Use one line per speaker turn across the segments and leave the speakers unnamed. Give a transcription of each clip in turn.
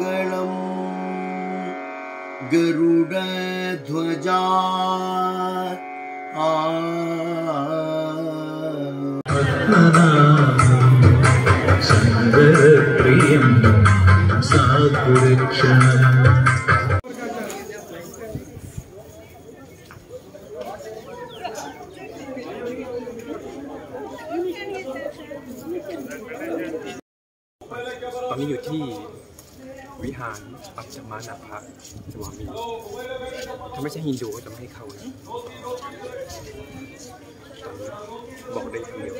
गणं गरुडध्वजा। आ।
आेम सा นนี้อยู่ที่วิหารปัจจมานาภะสวามี ถ้าไม่ใช่ฮินดูก็จะไม่ให้เข้านะตอนนี้บอกได้คำเดียว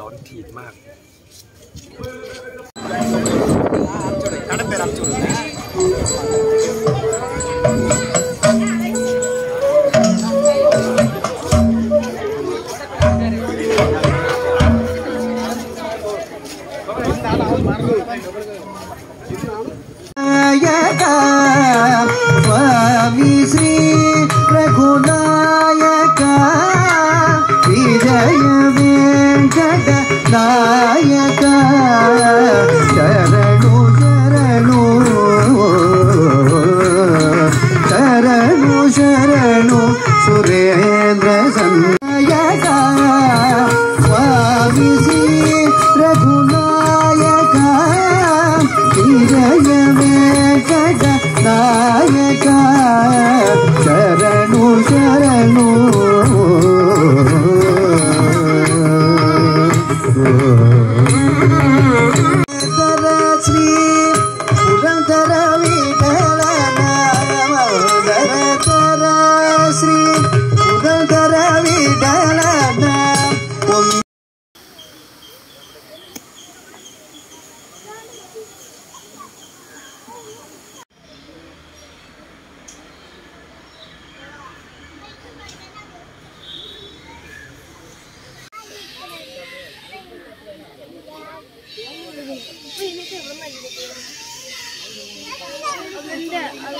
ร้อนทีมาก
स्वामी श्री रघुनायक विजय वेङ्कट नायक शरणु शरणु शरणु शरणु सुरेन्द्र सन्नायक।